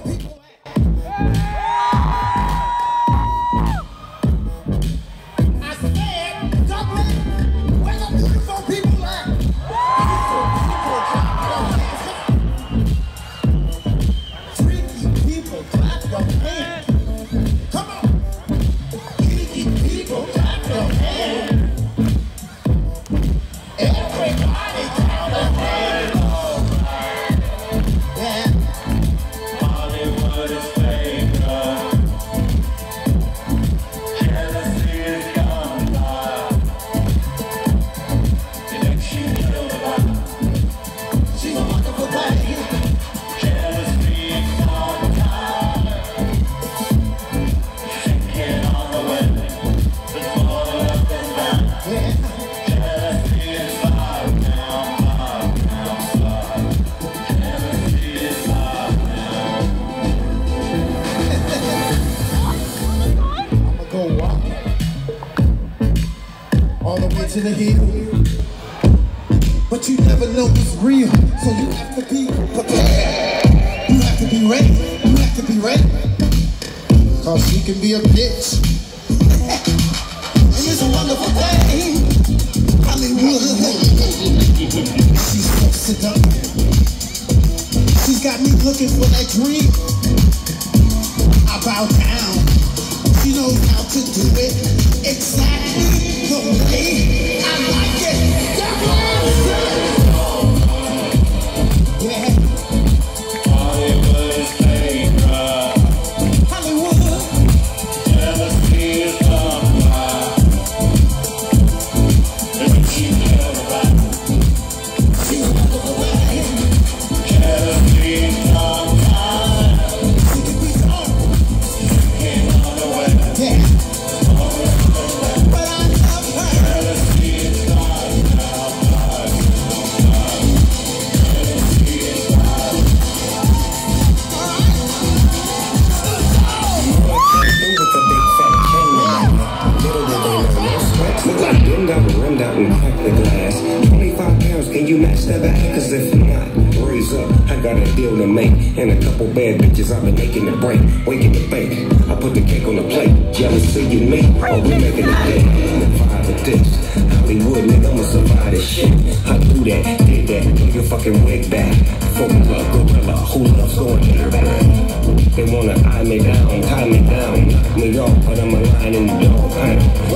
people way to the hill. But you never know what's real, so you have to be prepared. You have to be ready. You have to be ready. Cause she can be a bitch. and it's a wonderful thing. Hollywood. She's so seductive. She's got me looking for that dream. I bow down. She knows how to do it. Exactly the way I the glass. 25 pounds, can you match that bag? Cause if not, raise up. I got a deal to make. And a couple bad bitches I've been making it break. Waking the bake. I put the cake on the plate. Jealousy you me, or we making it big. Five of this. Hollywood, nigga, I'ma survive this shit. I do that, did that. Put your fucking wig back. Formula, gorilla, who loves going back? They wanna eye me down, tie me down, knock me off, but I'm a lion in the dog.